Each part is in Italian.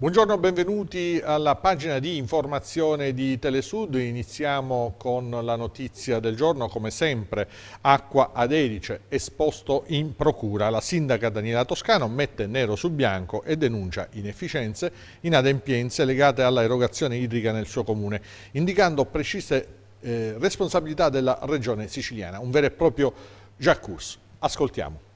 Buongiorno, benvenuti alla pagina di informazione di Telesud. Iniziamo con la notizia del giorno, come sempre, acqua ad Erice, esposto in procura. La sindaca Daniela Toscano mette nero su bianco e denuncia inefficienze, inadempienze legate alla erogazione idrica nel suo comune, indicando precise eh, responsabilità della regione siciliana, un vero e proprio jacuzzi. Ascoltiamo.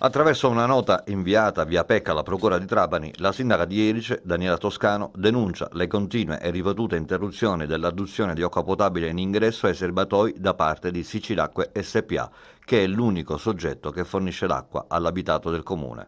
Attraverso una nota inviata via PEC alla Procura di Trapani, la sindaca di Erice, Daniela Toscano, denuncia le continue e ripetute interruzioni dell'adduzione di acqua potabile in ingresso ai serbatoi da parte di Sicilacque SPA, che è l'unico soggetto che fornisce l'acqua all'abitato del comune.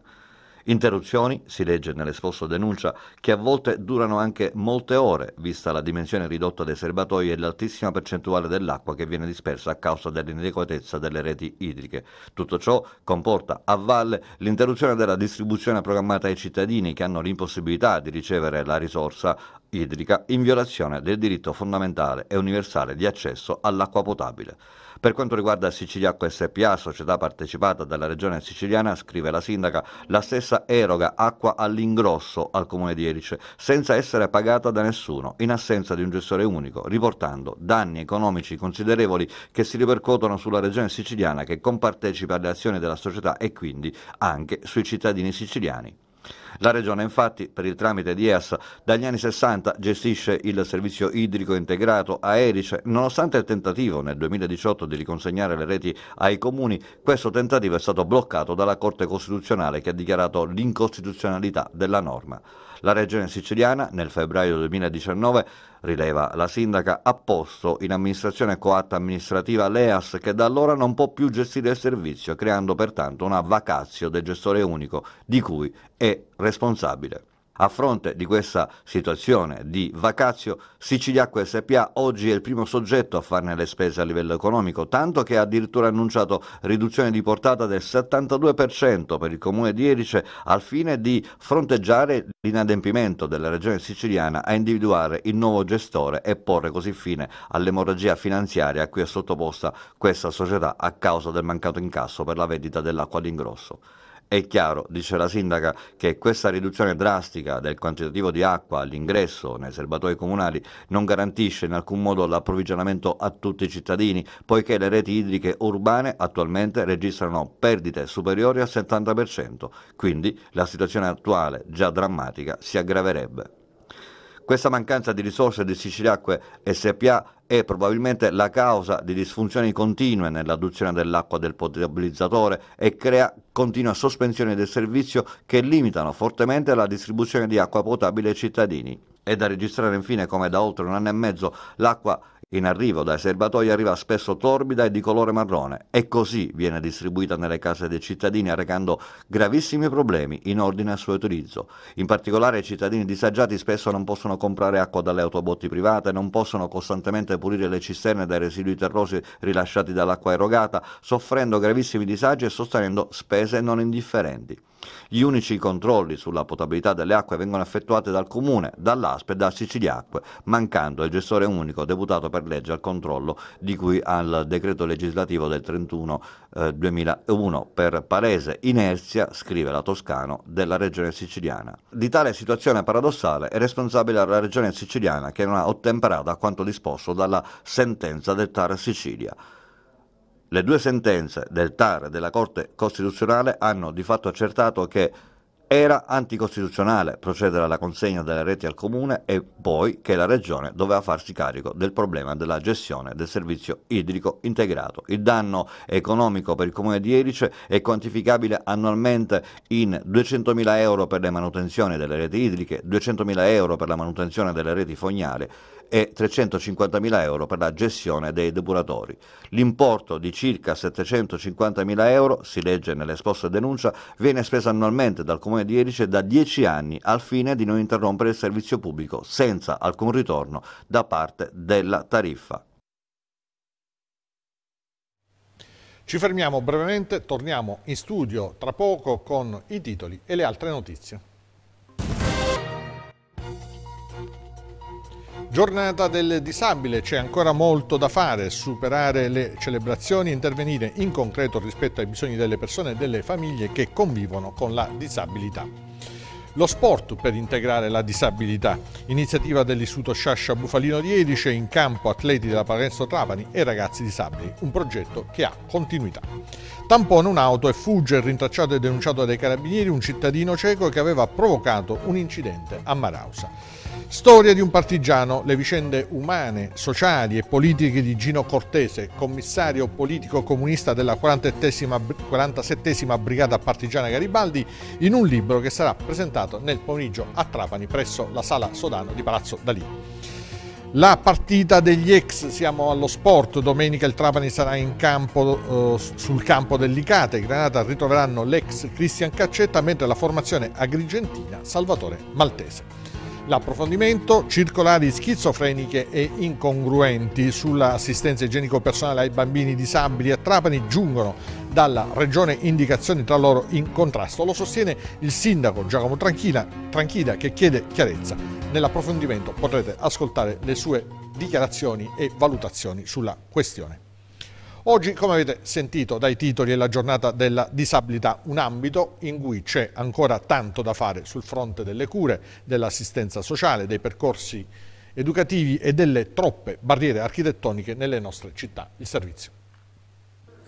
Interruzioni, si legge nell'esposto denuncia, che a volte durano anche molte ore, vista la dimensione ridotta dei serbatoi e l'altissima percentuale dell'acqua che viene dispersa a causa dell'inadeguatezza delle reti idriche. Tutto ciò comporta a valle l'interruzione della distribuzione programmata ai cittadini che hanno l'impossibilità di ricevere la risorsa idrica in violazione del diritto fondamentale e universale di accesso all'acqua potabile. Per quanto riguarda Siciliacqua SPA, società partecipata dalla regione siciliana, scrive la sindaca, la stessa eroga acqua all'ingrosso al comune di Erice, senza essere pagata da nessuno, in assenza di un gestore unico, riportando danni economici considerevoli che si ripercuotono sulla regione siciliana che compartecipa alle azioni della società e quindi anche sui cittadini siciliani. La Regione infatti, per il tramite di EAS, dagli anni 60 gestisce il servizio idrico integrato a Erice. Nonostante il tentativo nel 2018 di riconsegnare le reti ai comuni, questo tentativo è stato bloccato dalla Corte Costituzionale che ha dichiarato l'incostituzionalità della norma. La Regione siciliana, nel febbraio 2019, rileva la sindaca, ha posto in amministrazione coatta amministrativa l'EAS che da allora non può più gestire il servizio, creando pertanto una vacazio del gestore unico di cui è responsabile. A fronte di questa situazione di vacazio, Siciliacque SPA oggi è il primo soggetto a farne le spese a livello economico, tanto che ha addirittura annunciato riduzione di portata del 72% per il comune di Erice al fine di fronteggiare l'inadempimento della regione siciliana a individuare il nuovo gestore e porre così fine all'emorragia finanziaria a cui è sottoposta questa società a causa del mancato incasso per la vendita dell'acqua d'ingrosso. È chiaro, dice la sindaca, che questa riduzione drastica del quantitativo di acqua all'ingresso nei serbatoi comunali non garantisce in alcun modo l'approvvigionamento a tutti i cittadini, poiché le reti idriche urbane attualmente registrano perdite superiori al 70%, quindi la situazione attuale, già drammatica, si aggraverebbe. Questa mancanza di risorse di Siciliacque SPA è probabilmente la causa di disfunzioni continue nell'adduzione dell'acqua del potabilizzatore e crea continue sospensioni del servizio che limitano fortemente la distribuzione di acqua potabile ai cittadini. È da registrare infine come da oltre un anno e mezzo l'acqua in arrivo dai serbatoi arriva spesso torbida e di colore marrone e così viene distribuita nelle case dei cittadini arrecando gravissimi problemi in ordine al suo utilizzo. In particolare i cittadini disagiati spesso non possono comprare acqua dalle autobotti private, non possono costantemente pulire le cisterne dai residui terrosi rilasciati dall'acqua erogata, soffrendo gravissimi disagi e sostenendo spese non indifferenti. Gli unici controlli sulla potabilità delle acque vengono effettuati dal Comune, dall'ASP e da Siciliacque, mancando il gestore unico deputato per legge al controllo di cui al decreto legislativo del 31 eh, 2001 per palese inerzia, scrive la Toscano, della regione siciliana. Di tale situazione paradossale è responsabile la regione siciliana che non ha ottemperato a quanto disposto dalla sentenza del TAR Sicilia. Le due sentenze del TAR e della Corte Costituzionale hanno di fatto accertato che era anticostituzionale procedere alla consegna delle reti al comune e poi che la regione doveva farsi carico del problema della gestione del servizio idrico integrato. Il danno economico per il comune di Erice è quantificabile annualmente in 200.000 euro per le manutenzioni delle reti idriche, 200.000 euro per la manutenzione delle reti fognari e 350.000 euro per la gestione dei depuratori. L'importo di circa 750.000 euro, si legge nell'esposto denuncia, viene speso annualmente dal Comune di Erice da 10 anni al fine di non interrompere il servizio pubblico senza alcun ritorno da parte della tariffa. Ci fermiamo brevemente, torniamo in studio tra poco con i titoli e le altre notizie. Giornata del disabile, c'è ancora molto da fare, superare le celebrazioni intervenire in concreto rispetto ai bisogni delle persone e delle famiglie che convivono con la disabilità. lo sport per integrare la disabilità, iniziativa dell'Istituto Sciascia Bufalino di Edice in campo atleti della Parenzo Trapani e ragazzi disabili, un progetto che ha continuità. Tampone un'auto e fugge rintracciato e denunciato dai carabinieri un cittadino cieco che aveva provocato un incidente a Marausa. Storia di un partigiano, le vicende umane, sociali e politiche di Gino Cortese, commissario politico comunista della 47esima Brigata Partigiana Garibaldi, in un libro che sarà presentato nel pomeriggio a Trapani presso la Sala Sodano di Palazzo Dalì. La partita degli ex, siamo allo sport, domenica il Trapani sarà campo, eh, sul campo dell'Icate, Granata ritroveranno l'ex Cristian Caccetta mentre la formazione agrigentina Salvatore Maltese. L'approfondimento, circolari schizofreniche e incongruenti sull'assistenza igienico-personale ai bambini disabili a Trapani giungono dalla regione indicazioni tra loro in contrasto. Lo sostiene il sindaco Giacomo Tranchina, Tranchida che chiede chiarezza. Nell'approfondimento potrete ascoltare le sue dichiarazioni e valutazioni sulla questione. Oggi, come avete sentito dai titoli, è la giornata della disabilità, un ambito in cui c'è ancora tanto da fare sul fronte delle cure, dell'assistenza sociale, dei percorsi educativi e delle troppe barriere architettoniche nelle nostre città. Il servizio.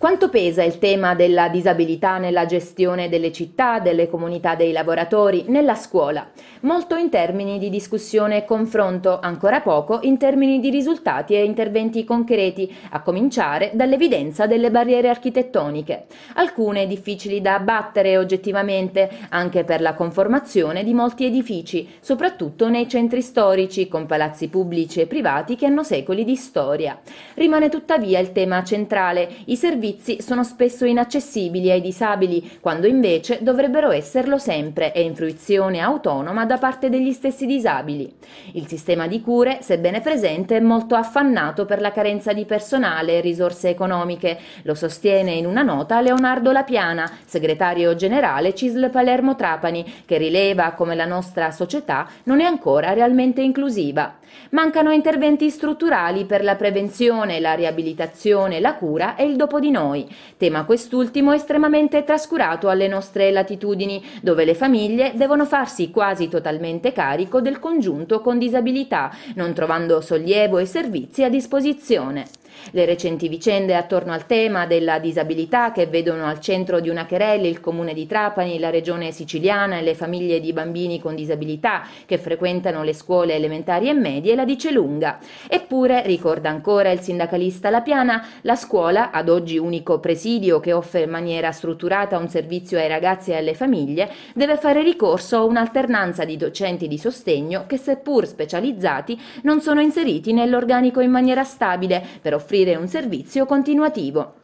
Quanto pesa il tema della disabilità nella gestione delle città, delle comunità dei lavoratori, nella scuola? Molto in termini di discussione e confronto, ancora poco in termini di risultati e interventi concreti, a cominciare dall'evidenza delle barriere architettoniche. Alcune difficili da abbattere oggettivamente, anche per la conformazione di molti edifici, soprattutto nei centri storici, con palazzi pubblici e privati che hanno secoli di storia. Rimane tuttavia il tema centrale, i servizi servizi sono spesso inaccessibili ai disabili, quando invece dovrebbero esserlo sempre e in fruizione autonoma da parte degli stessi disabili. Il sistema di cure, sebbene presente, è molto affannato per la carenza di personale e risorse economiche, lo sostiene in una nota Leonardo Lapiana, segretario generale CISL Palermo Trapani, che rileva come la nostra società non è ancora realmente inclusiva. Mancano interventi strutturali per la prevenzione, la riabilitazione, la cura e il dopo di noi, tema quest'ultimo estremamente trascurato alle nostre latitudini, dove le famiglie devono farsi quasi totalmente carico del congiunto con disabilità, non trovando sollievo e servizi a disposizione. Le recenti vicende attorno al tema della disabilità che vedono al centro di una querella il comune di Trapani, la regione siciliana e le famiglie di bambini con disabilità che frequentano le scuole elementari e medie la dice lunga. Eppure, ricorda ancora il sindacalista Lapiana, la scuola, ad oggi unico presidio che offre in maniera strutturata un servizio ai ragazzi e alle famiglie, deve fare ricorso a un'alternanza di docenti di sostegno che seppur specializzati non sono inseriti nell'organico in maniera stabile per offrire offrire un servizio continuativo.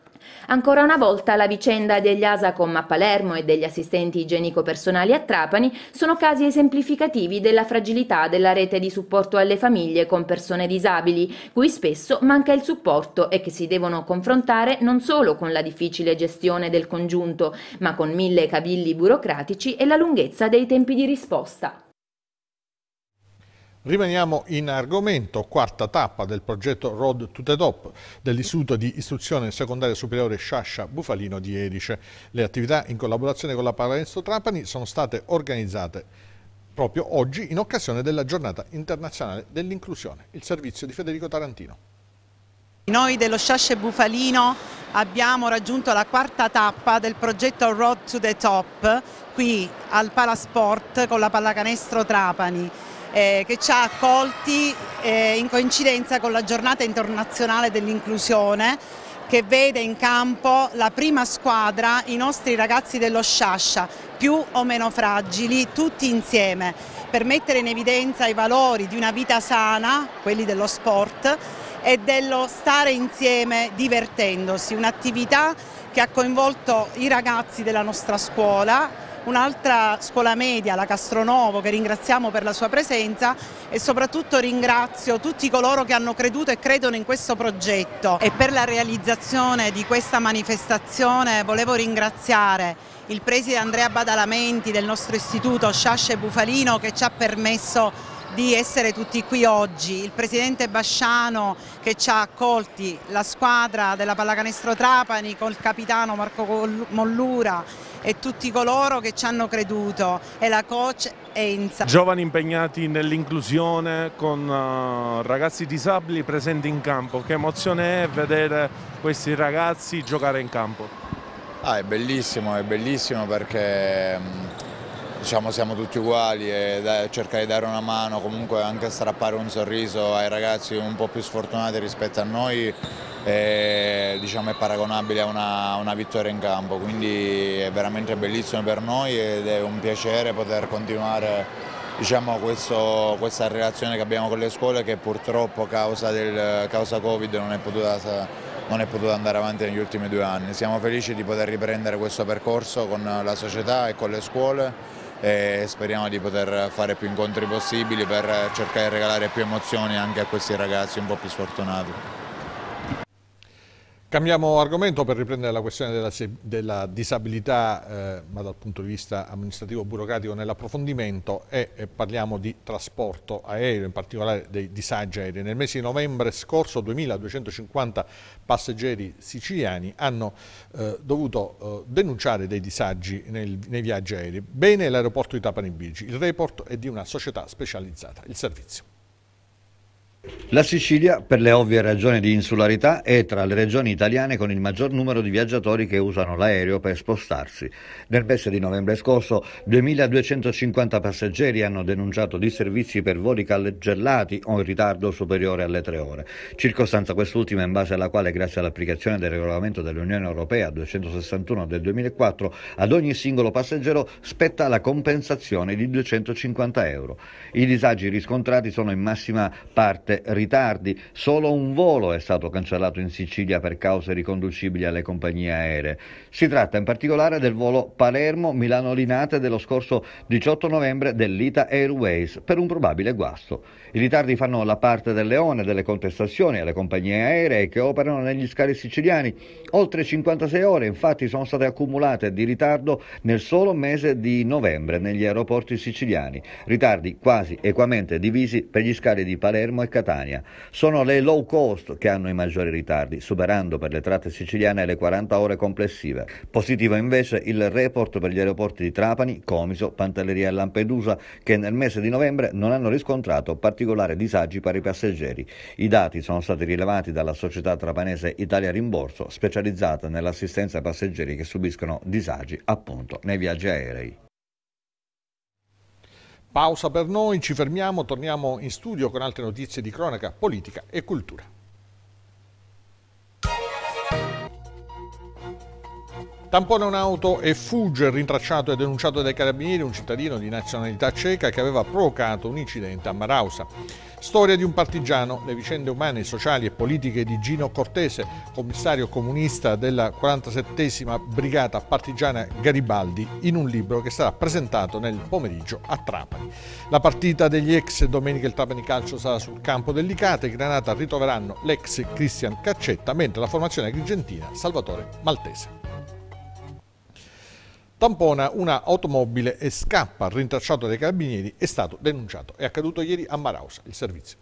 Ancora una volta la vicenda degli Asacom a Palermo e degli assistenti igienico-personali a Trapani sono casi esemplificativi della fragilità della rete di supporto alle famiglie con persone disabili, cui spesso manca il supporto e che si devono confrontare non solo con la difficile gestione del congiunto, ma con mille cavilli burocratici e la lunghezza dei tempi di risposta. Rimaniamo in argomento, quarta tappa del progetto Road to the Top dell'Istituto di Istruzione Secondaria Superiore Sciascia Bufalino di Edice. Le attività in collaborazione con la Parlamento Trapani sono state organizzate proprio oggi in occasione della giornata internazionale dell'inclusione. Il servizio di Federico Tarantino. Noi dello Sciasce Bufalino abbiamo raggiunto la quarta tappa del progetto Road to the Top qui al Palasport con la pallacanestro Trapani eh, che ci ha accolti eh, in coincidenza con la giornata internazionale dell'inclusione che vede in campo la prima squadra, i nostri ragazzi dello Sciascia, più o meno fragili, tutti insieme, per mettere in evidenza i valori di una vita sana, quelli dello sport, e dello stare insieme divertendosi, un'attività che ha coinvolto i ragazzi della nostra scuola, un'altra scuola media, la Castronovo, che ringraziamo per la sua presenza e soprattutto ringrazio tutti coloro che hanno creduto e credono in questo progetto. E per la realizzazione di questa manifestazione volevo ringraziare il preside Andrea Badalamenti del nostro istituto Sciasce Bufalino che ci ha permesso di essere tutti qui oggi, il presidente Basciano che ci ha accolti, la squadra della Pallacanestro Trapani col capitano Marco Mollura e tutti coloro che ci hanno creduto e la coach Enza. Giovani impegnati nell'inclusione con uh, ragazzi disabili presenti in campo, che emozione è vedere questi ragazzi giocare in campo? Ah, è bellissimo, è bellissimo perché mm, diciamo, siamo tutti uguali e cercare di dare una mano, comunque anche strappare un sorriso ai ragazzi un po' più sfortunati rispetto a noi è, diciamo, è paragonabile a una, una, vittoria in campo, quindi è veramente bellissimo per noi ed è un piacere poter continuare diciamo, questo, questa relazione che abbiamo con le scuole che purtroppo causa, del, causa Covid non è potuta non è potuto andare avanti negli ultimi due anni. Siamo felici di poter riprendere questo percorso con la società e con le scuole e speriamo di poter fare più incontri possibili per cercare di regalare più emozioni anche a questi ragazzi un po' più sfortunati. Cambiamo argomento per riprendere la questione della, della disabilità, eh, ma dal punto di vista amministrativo-burocratico nell'approfondimento e, e, parliamo di trasporto aereo, in particolare dei disagi aerei. Nel mese di novembre scorso 2250 passeggeri siciliani hanno eh, dovuto eh, denunciare dei disagi nel, nei viaggi aerei. Bene l'aeroporto di Trapani Birgi, il report è di una società specializzata, il servizio. La Sicilia, per le ovvie ragioni di insularità, è tra le regioni italiane con il maggior numero di viaggiatori che usano l'aereo per spostarsi. Nel mese di novembre scorso 2.250 passeggeri hanno denunciato disservizi per voli cancellati o in ritardo superiore alle tre ore, circostanza quest'ultima in base alla quale, grazie all'applicazione del regolamento dell'Unione Europea 261 del 2004, ad ogni singolo passeggero spetta la compensazione di 250 euro. I disagi riscontrati sono in massima parte sette ritardi, solo un volo è stato cancellato in Sicilia per cause riconducibili alle compagnie aeree. Si tratta in particolare del volo Palermo-Milano-Linate dello scorso 18 novembre dell'Ita Airways per un probabile guasto. I ritardi fanno la parte del leone delle contestazioni alle compagnie aeree che operano negli scali siciliani. Oltre 56 ore infatti sono state accumulate di ritardo nel solo mese di novembre negli aeroporti siciliani, ritardi quasi equamente divisi per gli scali di Palermo e Catania. Sono le low cost che hanno i maggiori ritardi, superando per le tratte siciliane le 40 ore complessive. Positivo invece il report per gli aeroporti di Trapani, Comiso, Pantelleria e Lampedusa, che nel mese di novembre non hanno riscontrato particolari disagi per i passeggeri. I dati sono stati rilevati dalla società trapanese Italia Rimborso, specializzata nell'assistenza ai passeggeri che subiscono disagi appunto nei viaggi aerei. Pausa per noi, ci fermiamo, torniamo in studio con altre notizie di cronaca, politica e cultura. Tampona un'auto e fugge, rintracciato e denunciato dai carabinieri un cittadino di nazionalità ceca che aveva provocato un incidente a Marausa. Storia di un partigiano, le vicende umane, sociali e politiche di Gino Cortese, commissario comunista della 47 Brigata Partigiana Garibaldi, in un libro che sarà presentato nel pomeriggio a Trapani. La partita degli ex domenica il Trapani Calcio sarà sul campo del Licate, i Granata ritroveranno l'ex Cristian Caccetta, mentre la formazione agrigentina Salvatore Maltese. Tampona una automobile e scappa, rintracciato dai carabinieri, è stato denunciato. È accaduto ieri a Marausa, il servizio.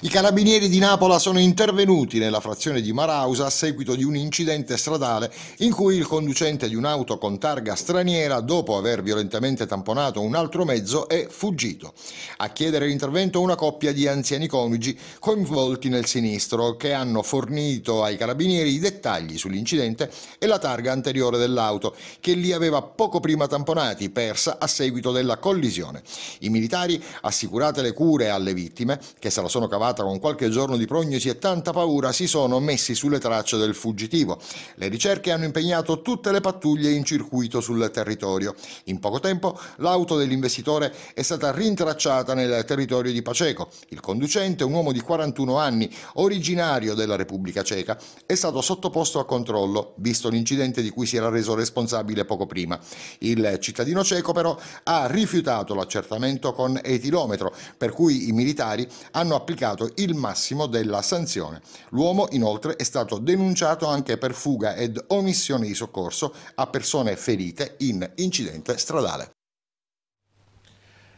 I carabinieri di Napola sono intervenuti nella frazione di Marausa a seguito di un incidente stradale in cui il conducente di un'auto con targa straniera, dopo aver violentemente tamponato un altro mezzo, è fuggito. A chiedere l'intervento una coppia di anziani coniugi coinvolti nel sinistro che hanno fornito ai carabinieri i dettagli sull'incidente e la targa anteriore dell'auto che li aveva poco prima tamponati, persa a seguito della collisione. I militari, assicurate le cure alle vittime, che se la sono trovata con qualche giorno di prognosi e tanta paura, si sono messi sulle tracce del fuggitivo. Le ricerche hanno impegnato tutte le pattuglie in circuito sul territorio. In poco tempo l'auto dell'investitore è stata rintracciata nel territorio di Paceco. Il conducente, un uomo di 41 anni, originario della Repubblica Ceca, è stato sottoposto a controllo, visto l'incidente di cui si era reso responsabile poco prima. Il cittadino ceco però ha rifiutato l'accertamento con etilometro, per cui i militari hanno applicato il massimo della sanzione. L'uomo inoltre è stato denunciato anche per fuga ed omissione di soccorso a persone ferite in incidente stradale.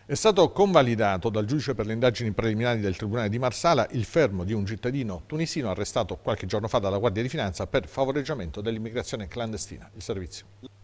È stato convalidato dal giudice per le indagini preliminari del Tribunale di Marsala il fermo di un cittadino tunisino arrestato qualche giorno fa dalla Guardia di Finanza per favoreggiamento dell'immigrazione clandestina. Il servizio.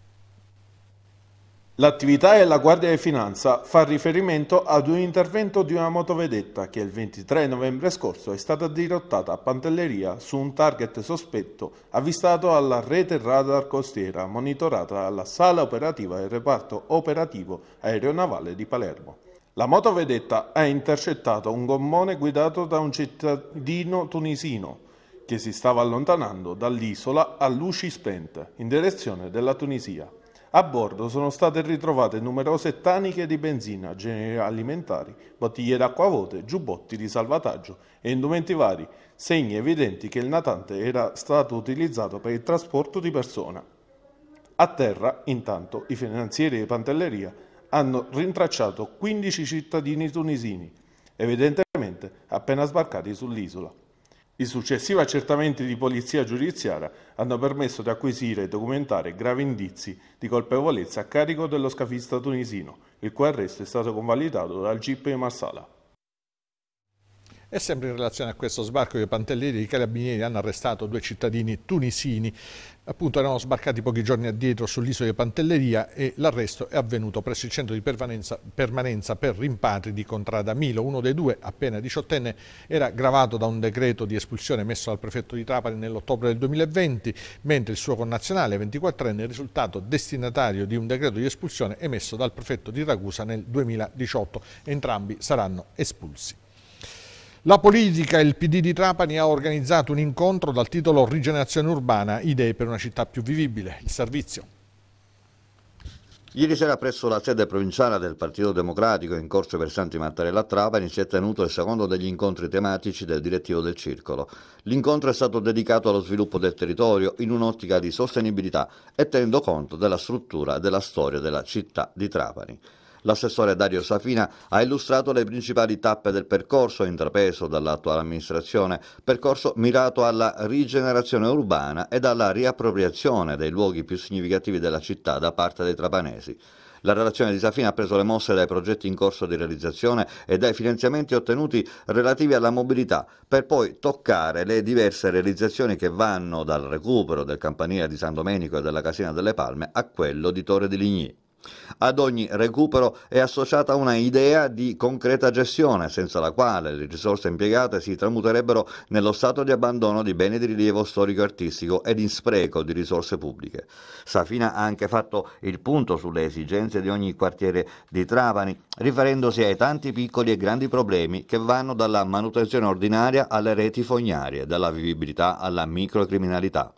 L'attività della Guardia di Finanza fa riferimento ad un intervento di una motovedetta che il 23 novembre scorso è stata dirottata a Pantelleria su un target sospetto avvistato alla rete radar costiera monitorata dalla sala operativa del reparto operativo aeronavale di Palermo. La motovedetta ha intercettato un gommone guidato da un cittadino tunisino che si stava allontanando dall'isola a luci spente in direzione della Tunisia. A bordo sono state ritrovate numerose taniche di benzina, generi alimentari, bottiglie d'acqua vuote, giubbotti di salvataggio e indumenti vari, segni evidenti che il natante era stato utilizzato per il trasporto di persone. A terra, intanto, i finanzieri di Pantelleria hanno rintracciato 15 cittadini tunisini, evidentemente appena sbarcati sull'isola. I successivi accertamenti di polizia giudiziaria hanno permesso di acquisire e documentare gravi indizi di colpevolezza a carico dello scafista tunisino, il cui arresto è stato convalidato dal GIP di Marsala. E sempre in relazione a questo sbarco di Pantelleri, i carabinieri hanno arrestato due cittadini tunisini appunto erano sbarcati pochi giorni addietro sull'isola di Pantelleria e l'arresto è avvenuto presso il centro di permanenza, permanenza, per rimpatri di Contrada Milo. Uno dei due, appena diciottenne, era gravato da un decreto di espulsione messo dal prefetto di Trapani nell'ottobre del 2020, mentre il suo connazionale 24enne è risultato destinatario di un decreto di espulsione emesso dal prefetto di Ragusa nel 2018. Entrambi saranno espulsi. La politica e il PD di Trapani ha organizzato un incontro dal titolo Rigenerazione urbana, idee per una città più vivibile, il servizio. Ieri sera presso la sede provinciale del Partito Democratico in corso per Santi Mattarella Trapani si è tenuto il secondo degli incontri tematici del direttivo del Circolo. L'incontro è stato dedicato allo sviluppo del territorio in un'ottica di sostenibilità e tenendo conto della struttura e della storia della città di Trapani. L'assessore Dario Safina ha illustrato le principali tappe del percorso intrapreso dall'attuale amministrazione, percorso mirato alla rigenerazione urbana ed alla riappropriazione dei luoghi più significativi della città da parte dei trapanesi. La relazione di Safina ha preso le mosse dai progetti in corso di realizzazione e dai finanziamenti ottenuti relativi alla mobilità, per poi toccare le diverse realizzazioni che vanno dal recupero del campanile di San Domenico e della Casina delle Palme a quello di Torre di Ligny. Ad ogni recupero è associata una idea di concreta gestione, senza la quale le risorse impiegate si tramuterebbero nello stato di abbandono di beni di rilievo storico-artistico ed in spreco di risorse pubbliche. Safina ha anche fatto il punto sulle esigenze di ogni quartiere di Trapani, riferendosi ai tanti piccoli e grandi problemi che vanno dalla manutenzione ordinaria alle reti fognarie, dalla vivibilità alla microcriminalità.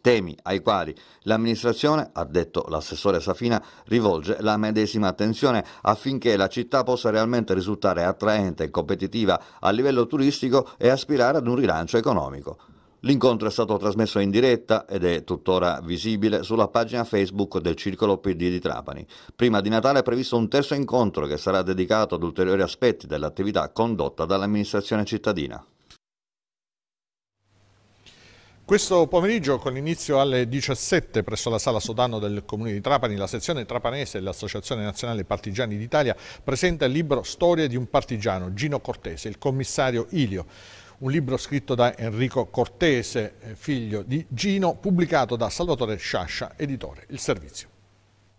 Temi ai quali l'amministrazione, ha detto l'assessore Safina, rivolge la medesima attenzione affinché la città possa realmente risultare attraente e competitiva a livello turistico e aspirare ad un rilancio economico. L'incontro è stato trasmesso in diretta ed è tuttora visibile sulla pagina Facebook del Circolo PD di Trapani. Prima di Natale è previsto un terzo incontro che sarà dedicato ad ulteriori aspetti dell'attività condotta dall'amministrazione cittadina. Questo pomeriggio, con inizio alle 17 presso la Sala Sodano del Comune di Trapani, la sezione trapanese dell'Associazione Nazionale Partigiani d'Italia presenta il libro Storia di un partigiano, Gino Cortese, il commissario Ilio. Un libro scritto da Enrico Cortese, eh, figlio di Gino, pubblicato da Salvatore Sciascia, editore Il Servizio.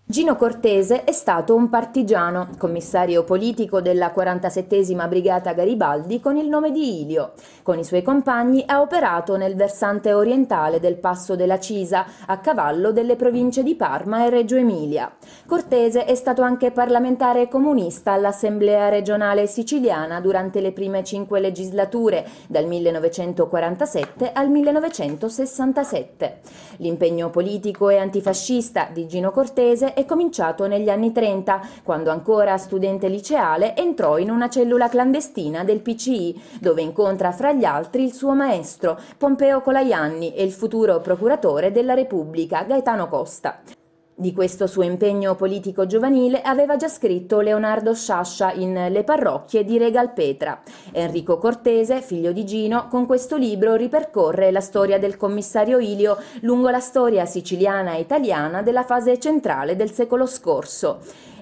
Gino Cortese è stato un partigiano, commissario politico della 47esima Brigata Garibaldi con il nome di Ilio. Con i suoi compagni ha operato nel versante orientale del Passo della Cisa, a cavallo delle province di Parma e Reggio Emilia. Cortese è stato anche parlamentare comunista all'Assemblea regionale siciliana durante le prime cinque legislature, dal 1947 al 1967. L'impegno politico e antifascista di Gino Cortese è cominciato negli anni 30, quando ancora studente liceale entrò in una cellula clandestina del PCI, dove incontra fra gli altri il suo maestro, Pompeo Colaianni, e il futuro procuratore della Repubblica, Gaetano Costa. Di questo suo impegno politico giovanile aveva già scritto Leonardo Sciascia in Le parrocchie di Regalpetra. Enrico Cortese, figlio di Gino, con questo libro ripercorre la storia del commissario Ilio lungo la storia siciliana e italiana della fase centrale del secolo scorso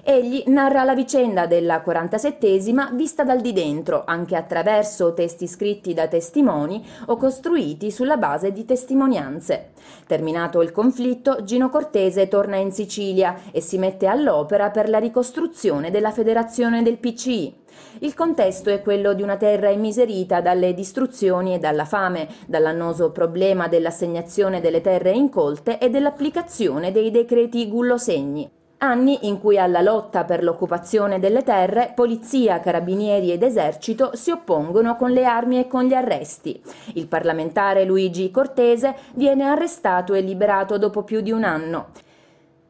Egli narra la vicenda della 47esima vista dal di dentro, anche attraverso testi scritti da testimoni o costruiti sulla base di testimonianze. Terminato il conflitto, Gino Cortese torna in Sicilia e si mette all'opera per la ricostruzione della federazione del PCI. Il contesto è quello di una terra immiserita dalle distruzioni e dalla fame, dall'annoso problema dell'assegnazione delle terre incolte e dell'applicazione dei decreti gullosegni. Anni in cui alla lotta per l'occupazione delle terre polizia, carabinieri ed esercito si oppongono con le armi e con gli arresti. Il parlamentare Luigi Cortese viene arrestato e liberato dopo più di un anno.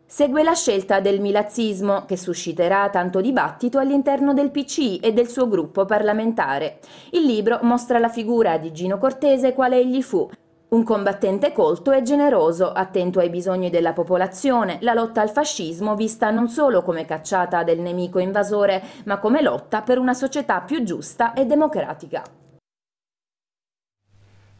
Segue la scelta del milazzismo, che susciterà tanto dibattito all'interno del PC e del suo gruppo parlamentare. Il libro mostra la figura di Gino Cortese quale egli fu, un combattente colto e generoso, attento ai bisogni della popolazione, la lotta al fascismo vista non solo come cacciata del nemico invasore, ma come lotta per una società più giusta e democratica.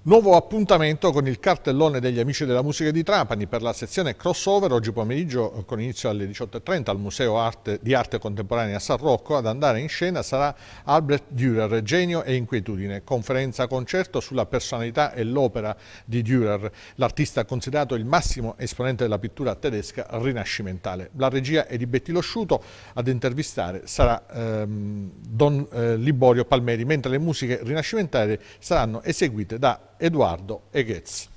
Nuovo appuntamento con il cartellone degli Amici della Musica di Trapani per la sezione crossover oggi pomeriggio con inizio alle 18.30 al Museo Arte, di Arte Contemporanea a San Rocco. Ad andare in scena sarà Albert Dürer, Genio e Inquietudine, conferenza concerto sulla personalità e l'opera di Dürer, l'artista considerato il massimo esponente della pittura tedesca rinascimentale. La regia è di Betty Losciuto, ad intervistare sarà ehm, Don eh, Liborio Palmeri, mentre le musiche rinascimentali saranno eseguite da Eduardo Eghez.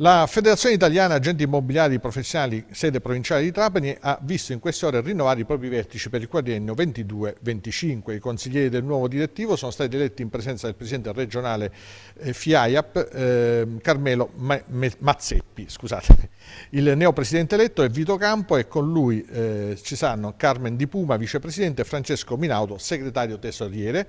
La Federazione Italiana Agenti Immobiliari Professionali, sede provinciale di Trapani, ha visto in queste ore rinnovare i propri vertici per il quadriennio 22-25. I consiglieri del nuovo direttivo sono stati eletti in presenza del presidente regionale eh, FIAIAP, eh, Carmelo Ma Mazzeppi. Scusate. Il neopresidente eletto è Vito Campo e con lui eh, ci saranno Carmen Di Puma, vicepresidente, e Francesco Minaudo, segretario tesoriere.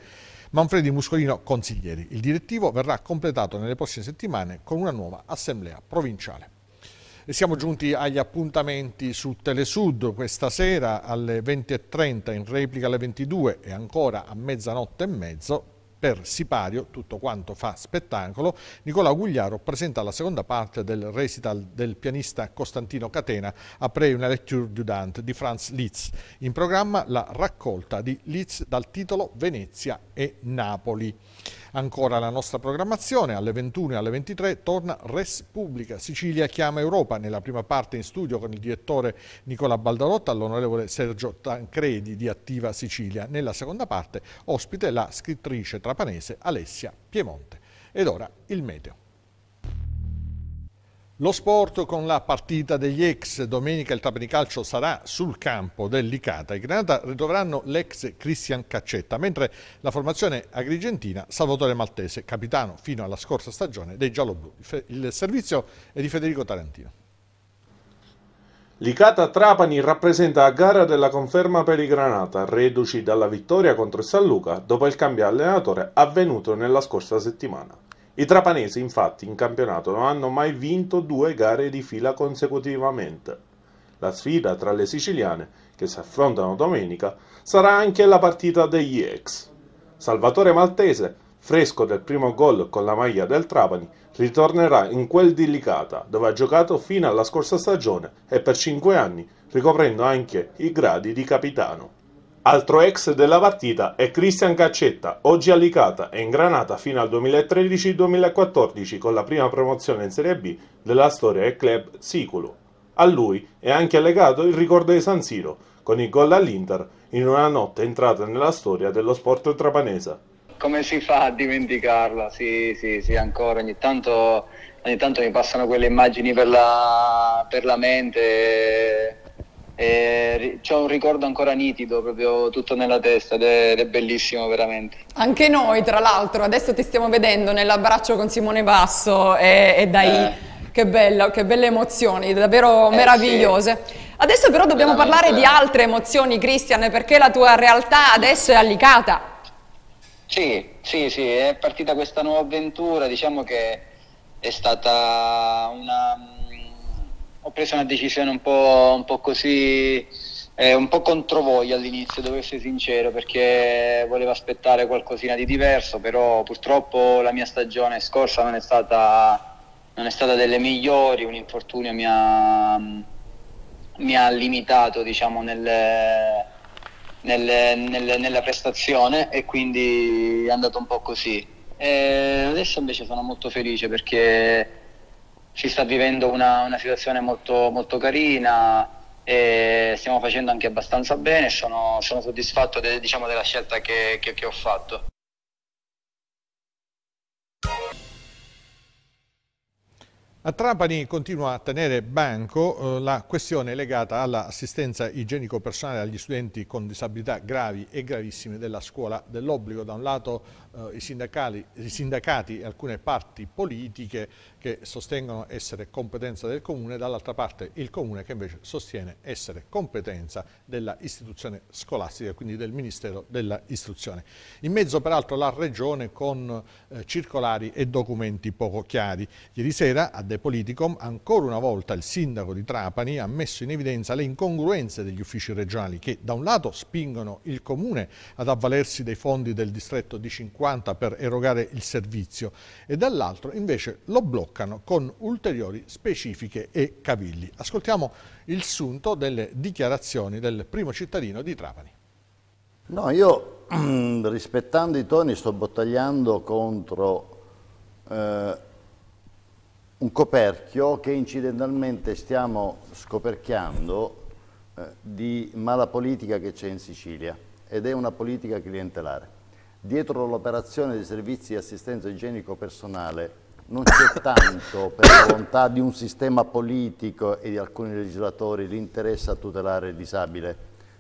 Manfredi Muscolino consiglieri. Il direttivo verrà completato nelle prossime settimane con una nuova assemblea provinciale. E siamo giunti agli appuntamenti su Telesud questa sera alle 20.30 in replica alle 22 e ancora a mezzanotte e mezzo per sipario, tutto quanto fa spettacolo, Nicola Gugliaro presenta la seconda parte del recital del pianista Costantino Catena Après una lecture du Dante di Franz Liszt. In programma la raccolta di Liszt dal titolo Venezia e Napoli. Ancora la nostra programmazione, alle 21 e alle 23 torna Res Pubblica, Sicilia chiama Europa, nella prima parte in studio con il direttore Nicola Baldarotta, l'onorevole Sergio Tancredi di Attiva Sicilia, nella seconda parte ospite la scrittrice trapanese Alessia Piemonte. Ed ora il meteo. Lo sport con la partita degli ex, domenica il Trapani Calcio sarà sul campo del Licata. I Granata ritroveranno l'ex Cristian Caccetta, mentre la formazione agrigentina Salvatore Maltese, capitano fino alla scorsa stagione dei gialloblu. Il servizio è di Federico Tarantino. Licata Trapani rappresenta a gara della conferma per i Granata, reduci dalla vittoria contro il San Luca dopo il cambio allenatore avvenuto nella scorsa settimana. I trapanesi infatti in campionato non hanno mai vinto due gare di fila consecutivamente. La sfida tra le siciliane, che si affrontano domenica, sarà anche la partita degli ex. Salvatore Maltese, fresco del primo gol con la maglia del Trapani, ritornerà in quel di Licata, dove ha giocato fino alla scorsa stagione e per cinque anni, ricoprendo anche i gradi di capitano. Altro ex della partita è Cristian Caccetta, oggi allicata e ingranata fino al 2013-2014 con la prima promozione in Serie B della storia del club Siculo. A lui è anche legato il ricordo di San Siro, con il gol all'Inter in una notte entrata nella storia dello sport trapanese. Come si fa a dimenticarla? Sì, sì, sì, ancora ogni tanto, ogni tanto mi passano quelle immagini per la, per la mente e c'ho un ricordo ancora nitido, proprio tutto nella testa ed è, ed è, bellissimo veramente. Anche noi, tra l'altro, adesso ti stiamo vedendo nell'abbraccio con Simone Basso e, e dai, eh. che, bello, che belle emozioni, davvero eh, meravigliose. Sì. Adesso però dobbiamo veramente. parlare di altre emozioni, Cristian, perché la tua realtà adesso è allicata. Sì, sì, sì, è partita questa nuova avventura, diciamo che è stata una ho preso una decisione un po', un po così, eh, un po' controvoglia all'inizio, devo essere sincero, perché volevo aspettare qualcosina di diverso, però purtroppo la mia stagione scorsa non è stata, non è stata delle migliori, un infortunio mi ha, mi ha limitato diciamo, nel, nel, nel, nella prestazione e quindi è andato un po' così. E adesso invece sono molto felice perché si sta vivendo una, una situazione molto, molto carina stiamo facendo anche abbastanza bene sono, sono soddisfatto de, diciamo, della scelta che, che, che ho fatto. A Trapani continua a tenere banco eh, la questione legata all'assistenza igienico-personale agli studenti con disabilità gravi e gravissime della scuola dell'obbligo. Da un lato i, i, sindacati e alcune parti politiche che sostengono essere competenza del Comune, dall'altra parte il Comune che invece sostiene essere competenza della istituzione scolastica, quindi del Ministero dell'Istruzione. In mezzo peraltro la Regione con eh, circolari e documenti poco chiari. Ieri sera a De Politicom ancora una volta il sindaco di Trapani ha messo in evidenza le incongruenze degli uffici regionali che da un lato spingono il Comune ad avvalersi dei fondi del distretto di 50 per erogare il servizio e dall'altro invece lo bloccano con ulteriori specifiche e cavilli. Ascoltiamo il sunto delle dichiarazioni del primo cittadino di Trapani. No, io rispettando i toni sto battagliando contro eh, un coperchio che incidentalmente stiamo scoperchiando eh, di mala politica che c'è in Sicilia ed è una politica clientelare. Dietro l'operazione dei servizi di assistenza igienico personale non c'è tanto per la volontà di un sistema politico e di alcuni legislatori l'interesse a tutelare il disabile,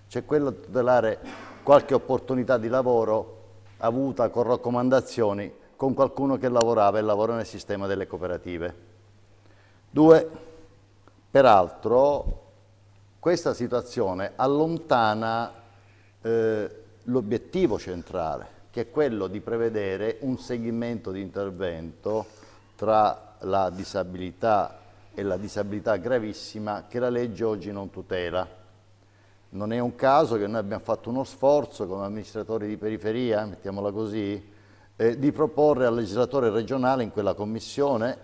c'è quello a tutelare qualche opportunità di lavoro avuta con raccomandazioni con qualcuno che lavorava e lavora nel sistema delle cooperative. Due, peraltro questa situazione allontana eh, l'obiettivo centrale, che è quello di prevedere un segmento di intervento tra la disabilità e la disabilità gravissima che la legge oggi non tutela. Non è un caso che noi abbiamo fatto uno sforzo come amministratori di periferia, mettiamola così, eh, di proporre al legislatore regionale in quella commissione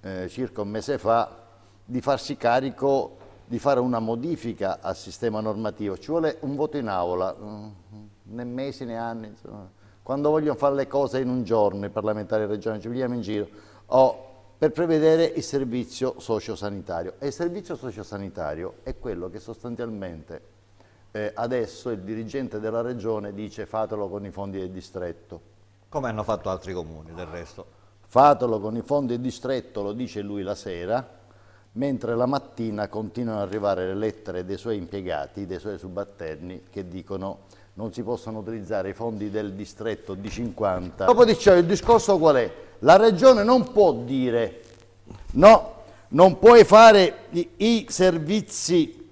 eh, circa un mese fa di farsi carico di fare una modifica al sistema normativo. Ci vuole un voto in aula, mm, né mesi né anni. Insomma. Quando vogliono fare le cose in un giorno i parlamentari regionali ci vediamo in giro, o per prevedere il servizio sociosanitario. E il servizio sociosanitario è quello che sostanzialmente eh, adesso il dirigente della regione dice fatelo con i fondi del distretto. Come hanno fatto altri comuni del resto? Fatelo con i fondi del distretto, lo dice lui la sera, mentre la mattina continuano ad arrivare le lettere dei suoi impiegati, dei suoi subalterni, che dicono non si possono utilizzare i fondi del distretto di 50. Dopo di ciò il discorso qual è? La regione non può dire no, non puoi fare i, i servizi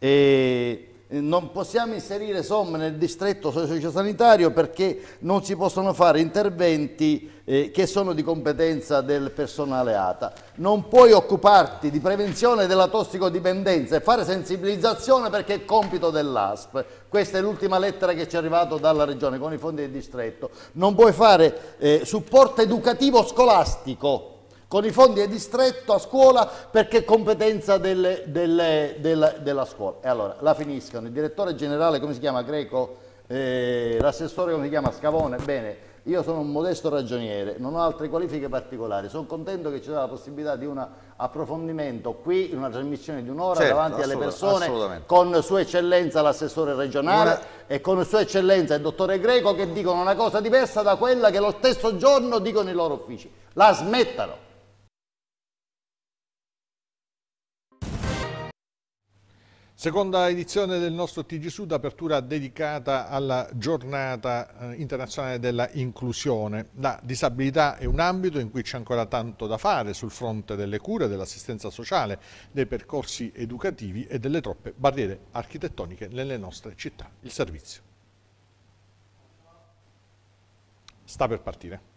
eh, non possiamo inserire somme nel distretto sociosanitario perché non si possono fare interventi eh, che sono di competenza del personale ATA. Non puoi occuparti di prevenzione della tossicodipendenza e fare sensibilizzazione perché è compito dell'ASP. Questa è l'ultima lettera che ci è arrivata dalla Regione con i fondi del distretto. Non puoi fare eh, supporto educativo scolastico con i fondi di distretto a scuola perché è competenza delle, delle, della, della, scuola. E allora la finiscono, il direttore generale come si chiama Greco, eh, l'assessore come si chiama Scavone, bene, io sono un modesto ragioniere, non ho altre qualifiche particolari, sono contento che ci sia la possibilità di un approfondimento qui in una trasmissione di un'ora certo, davanti alle persone con Sua Eccellenza l'assessore regionale una... e con Sua Eccellenza il dottore Greco che dicono una cosa diversa da quella che lo stesso giorno dicono i loro uffici. La smettano. Seconda edizione del nostro TG Sud, apertura dedicata alla giornata eh, internazionale della inclusione. La disabilità è un ambito in cui c'è ancora tanto da fare sul fronte delle cure, dell'assistenza sociale, dei percorsi educativi e delle troppe barriere architettoniche nelle nostre città. Il servizio sta per partire.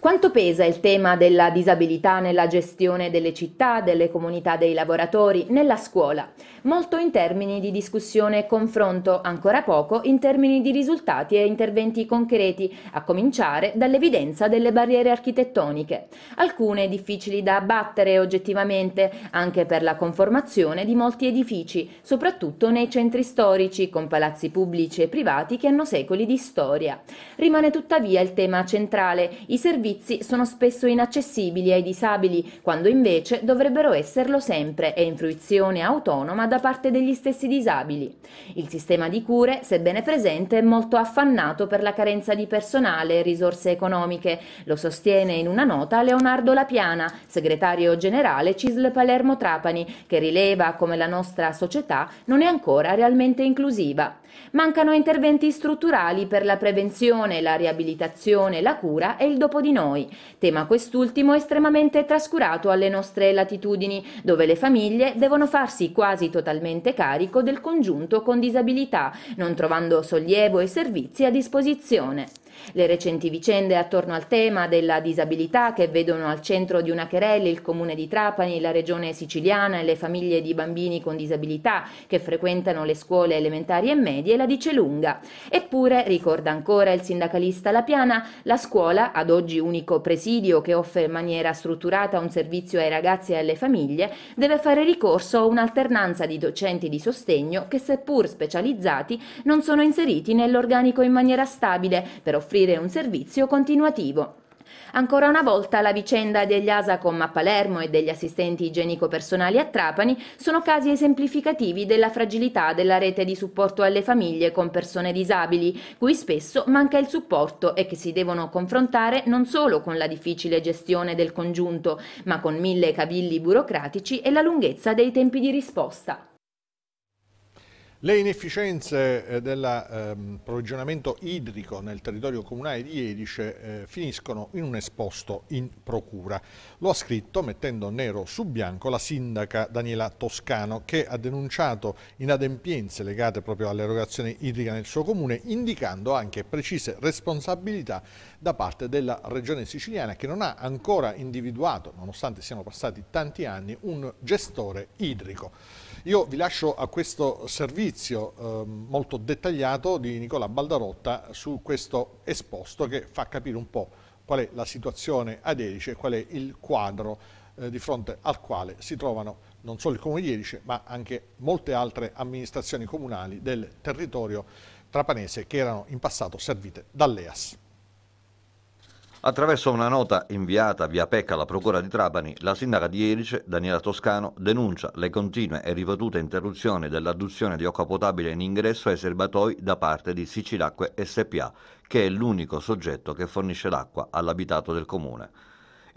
Quanto pesa il tema della disabilità nella gestione delle città, delle comunità dei lavoratori, nella scuola? Molto in termini di discussione e confronto, ancora poco in termini di risultati e interventi concreti, a cominciare dall'evidenza delle barriere architettoniche, alcune difficili da abbattere oggettivamente, anche per la conformazione di molti edifici, soprattutto nei centri storici, con palazzi pubblici e privati che hanno secoli di storia. Rimane tuttavia il tema centrale, i servizi servizi sono spesso inaccessibili ai disabili, quando invece dovrebbero esserlo sempre e in fruizione autonoma da parte degli stessi disabili. Il sistema di cure, sebbene presente, è molto affannato per la carenza di personale e risorse economiche. Lo sostiene in una nota Leonardo Lapiana, segretario generale CISL Palermo Trapani, che rileva come la nostra società non è ancora realmente inclusiva. Mancano interventi strutturali per la prevenzione, la riabilitazione, la cura e il dopo di noi, tema quest'ultimo estremamente trascurato alle nostre latitudini, dove le famiglie devono farsi quasi totalmente carico del congiunto con disabilità, non trovando sollievo e servizi a disposizione. Le recenti vicende attorno al tema della disabilità che vedono al centro di una querella il comune di Trapani, la regione siciliana e le famiglie di bambini con disabilità che frequentano le scuole elementari e medie la dice lunga. Eppure, ricorda ancora il sindacalista Lapiana, la scuola, ad oggi unico presidio che offre in maniera strutturata un servizio ai ragazzi e alle famiglie, deve fare ricorso a un'alternanza di docenti di sostegno che seppur specializzati non sono inseriti nell'organico in maniera stabile per offrire offrire un servizio continuativo. Ancora una volta la vicenda degli ASACOM a Palermo e degli assistenti igienico-personali a Trapani sono casi esemplificativi della fragilità della rete di supporto alle famiglie con persone disabili, cui spesso manca il supporto e che si devono confrontare non solo con la difficile gestione del congiunto, ma con mille cavilli burocratici e la lunghezza dei tempi di risposta. Le inefficienze eh, dell'approvvigionamento ehm, idrico nel territorio comunale di Edice eh, finiscono in un esposto in procura. Lo ha scritto mettendo nero su bianco la sindaca Daniela Toscano che ha denunciato inadempienze legate proprio all'erogazione idrica nel suo comune indicando anche precise responsabilità da parte della regione siciliana che non ha ancora individuato, nonostante siano passati tanti anni, un gestore idrico. Io vi lascio a questo servizio eh, molto dettagliato di Nicola Baldarotta su questo esposto che fa capire un po' qual è la situazione ad Erice qual è il quadro eh, di fronte al quale si trovano non solo il Comune di Erice ma anche molte altre amministrazioni comunali del territorio trapanese che erano in passato servite dall'EAS. Attraverso una nota inviata via PEC alla Procura di Trapani, la sindaca di Erice, Daniela Toscano, denuncia le continue e ripetute interruzioni dell'adduzione di acqua potabile in ingresso ai serbatoi da parte di Sicilacque SPA, che è l'unico soggetto che fornisce l'acqua all'abitato del comune.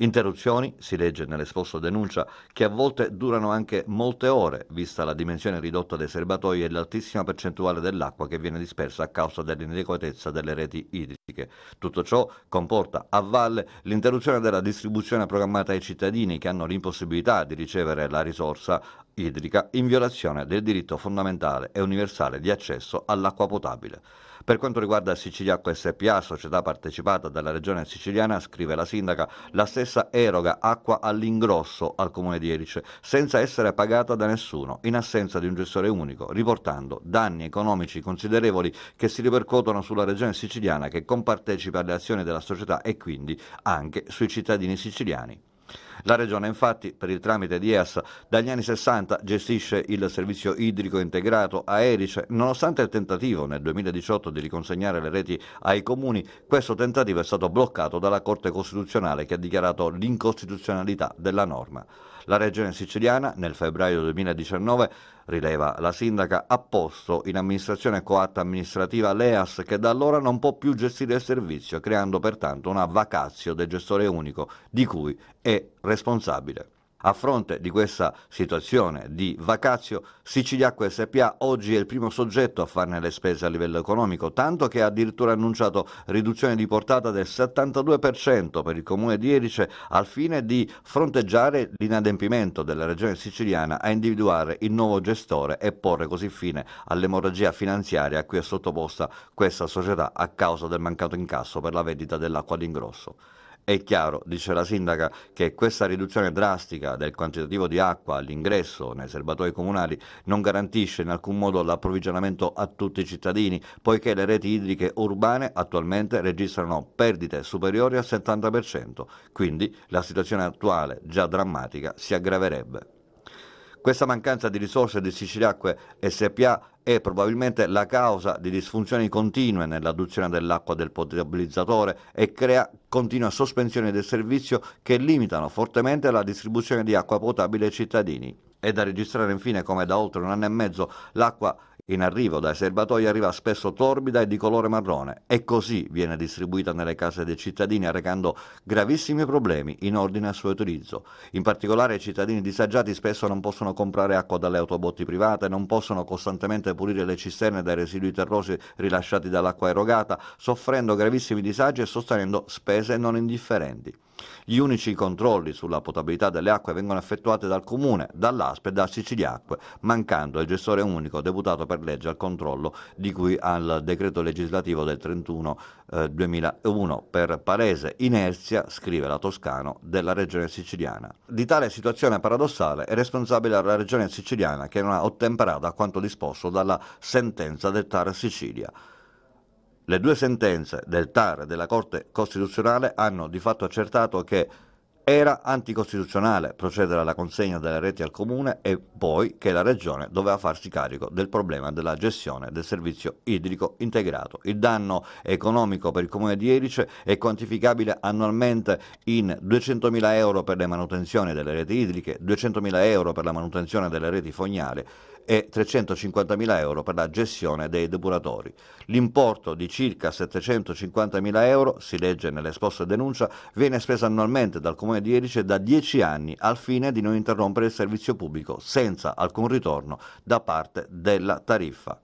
Interruzioni, si legge nell'esposto denuncia, che a volte durano anche molte ore, vista la dimensione ridotta dei serbatoi e l'altissima percentuale dell'acqua che viene dispersa a causa dell'inadeguatezza delle reti idriche. Tutto ciò comporta a valle l'interruzione della distribuzione programmata ai cittadini che hanno l'impossibilità di ricevere la risorsa idrica in violazione del diritto fondamentale e universale di accesso all'acqua potabile. Per quanto riguarda Siciliacqua SPA, società partecipata dalla regione siciliana, scrive la sindaca, la stessa eroga acqua all'ingrosso al comune di Erice, senza essere pagata da nessuno, in assenza di un gestore unico, riportando danni economici considerevoli che si ripercuotono sulla regione siciliana che compartecipa alle azioni della società e quindi anche sui cittadini siciliani. La Regione infatti, per il tramite di EAS, dagli anni 60 gestisce il servizio idrico integrato a Erice. Nonostante il tentativo nel 2018 di riconsegnare le reti ai comuni, questo tentativo è stato bloccato dalla Corte Costituzionale che ha dichiarato l'incostituzionalità della norma. La Regione siciliana, nel febbraio 2019, rileva la sindaca, ha posto in amministrazione coatta amministrativa l'EAS che da allora non può più gestire il servizio, creando pertanto una vacazio del gestore unico di cui è responsabile. A fronte di questa situazione di vacazio, Siciliacqua SPA oggi è il primo soggetto a farne le spese a livello economico, tanto che ha addirittura annunciato riduzione di portata del 72% per il comune di Erice al fine di fronteggiare l'inadempimento della regione siciliana a individuare il nuovo gestore e porre così fine all'emorragia finanziaria a cui è sottoposta questa società a causa del mancato incasso per la vendita dell'acqua d'ingrosso. È chiaro, dice la sindaca, che questa riduzione drastica del quantitativo di acqua all'ingresso nei serbatoi comunali non garantisce in alcun modo l'approvvigionamento a tutti i cittadini, poiché le reti idriche urbane attualmente registrano perdite superiori al 70%, quindi la situazione attuale, già drammatica, si aggraverebbe. Questa mancanza di risorse di Siciliacque SPA è probabilmente la causa di disfunzioni continue nell'adduzione dell'acqua del potabilizzatore e crea continue sospensioni del servizio che limitano fortemente la distribuzione di acqua potabile ai cittadini. È da registrare infine come da oltre un anno e mezzo l'acqua in arrivo dai serbatoi arriva spesso torbida e di colore marrone e così viene distribuita nelle case dei cittadini arrecando gravissimi problemi in ordine al suo utilizzo. In particolare i cittadini disagiati spesso non possono comprare acqua dalle autobotti private, non possono costantemente pulire le cisterne dai residui terrosi rilasciati dall'acqua erogata, soffrendo gravissimi disagi e sostenendo spese non indifferenti. Gli unici controlli sulla potabilità delle acque vengono effettuati dal Comune, dall'ASP e da Siciliacque, mancando il gestore unico deputato per legge al controllo di cui al decreto legislativo del 31 eh, 2001 per palese inerzia, scrive la Toscano, della regione siciliana. Di tale situazione paradossale è responsabile la regione siciliana che non ha ottemperato a quanto disposto dalla sentenza del TAR Sicilia. Le due sentenze del TAR e della Corte Costituzionale hanno di fatto accertato che era anticostituzionale procedere alla consegna delle reti al Comune e poi che la Regione doveva farsi carico del problema della gestione del servizio idrico integrato. Il danno economico per il Comune di Erice è quantificabile annualmente in 200.000 euro per le manutenzioni delle reti idriche, 200.000 euro per la manutenzione delle reti fognali e 350.000 euro per la gestione dei depuratori. L'importo di circa 750.000 euro, si legge nell'esposto denuncia, viene speso annualmente dal Comune di Erice da 10 anni al fine di non interrompere il servizio pubblico senza alcun ritorno da parte della tariffa.